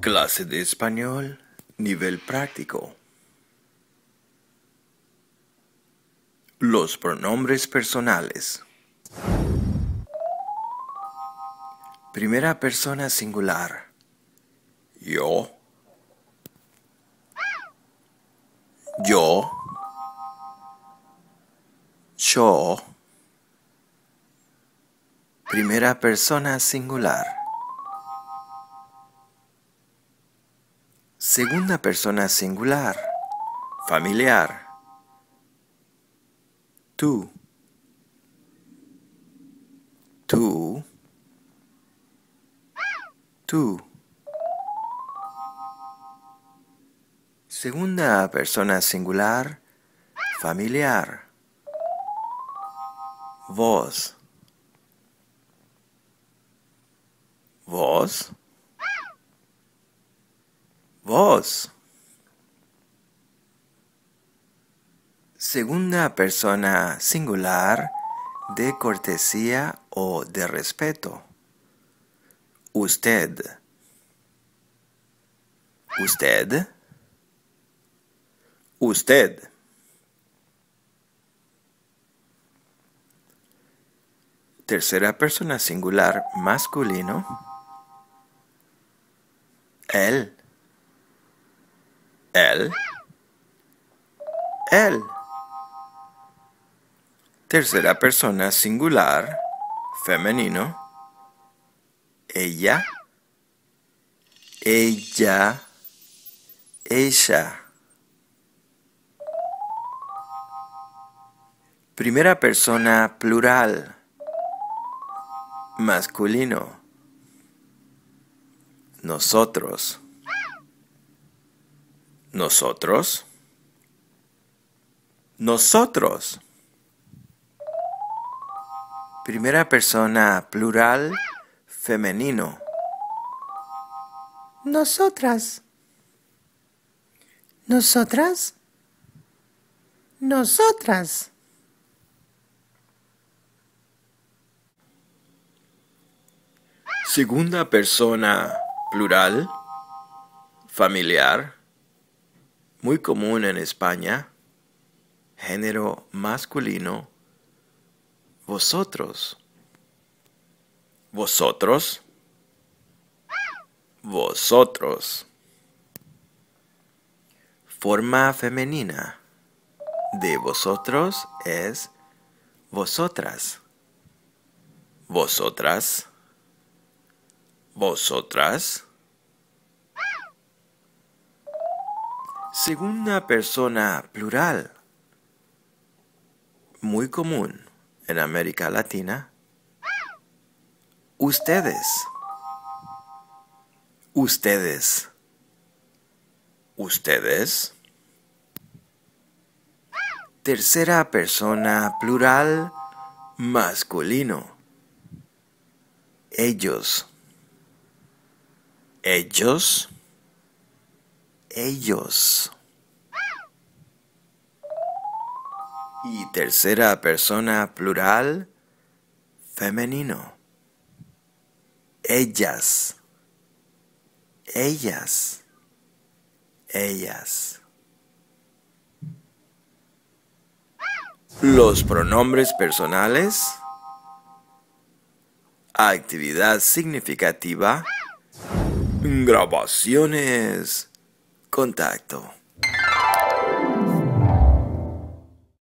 Clase de español, nivel práctico. Los pronombres personales. Primera persona singular. Yo. Yo. Yo. Primera persona singular. Segunda persona singular. Familiar. Tú. Tú. Tú. Segunda persona singular. Familiar. Vos. Vos. Vos. Segunda persona singular de cortesía o de respeto. Usted. Usted. Usted. Tercera persona singular masculino. Él. Él. Tercera persona singular, femenino. Ella. Ella. Ella. Primera persona plural, masculino. Nosotros. Nosotros. Nosotros. Primera persona plural femenino. Nosotras. Nosotras. Nosotras. Segunda persona plural familiar muy común en España, género masculino, vosotros, vosotros, vosotros. Forma femenina de vosotros es vosotras, vosotras, vosotras. Segunda persona plural. Muy común en América Latina. Ustedes. Ustedes. Ustedes. Tercera persona plural masculino. Ellos. Ellos ellos. Y tercera persona plural femenino. Ellas. Ellas. Ellas. Los pronombres personales. Actividad significativa. Grabaciones Contacto.